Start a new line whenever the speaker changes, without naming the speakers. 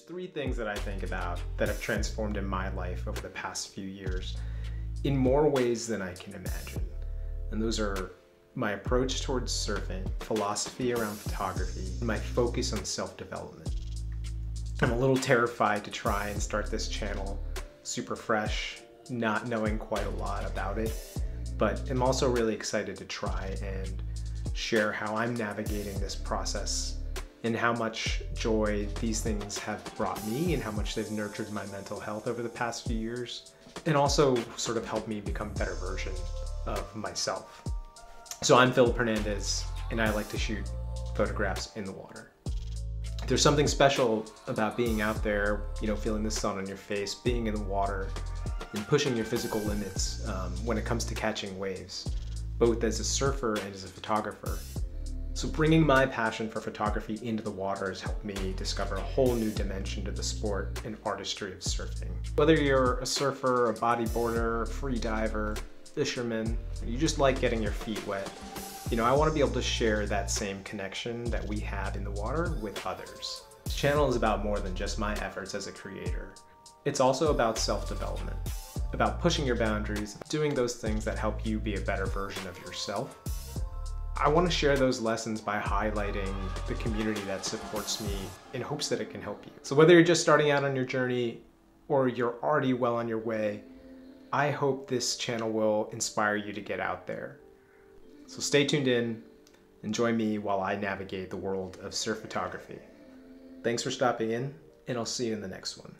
things that I think about that have transformed in my life over the past few years in more ways than I can imagine. And those are my approach towards surfing, philosophy around photography, and my focus on self-development. I'm a little terrified to try and start this channel super fresh, not knowing quite a lot about it, but I'm also really excited to try and share how I'm navigating this process and how much joy these things have brought me and how much they've nurtured my mental health over the past few years and also sort of helped me become a better version of myself. So I'm Phillip Hernandez and I like to shoot photographs in the water. There's something special about being out there, you know, feeling the sun on your face, being in the water, and pushing your physical limits um, when it comes to catching waves, both as a surfer and as a photographer. So bringing my passion for photography into the water has helped me discover a whole new dimension to the sport and artistry of surfing. Whether you're a surfer, a bodyboarder, free diver, fisherman, you just like getting your feet wet, you know, I want to be able to share that same connection that we have in the water with others. This channel is about more than just my efforts as a creator. It's also about self-development, about pushing your boundaries, doing those things that help you be a better version of yourself I want to share those lessons by highlighting the community that supports me in hopes that it can help you. So whether you're just starting out on your journey or you're already well on your way, I hope this channel will inspire you to get out there. So stay tuned in and join me while I navigate the world of surf photography. Thanks for stopping in, and I'll see you in the next one.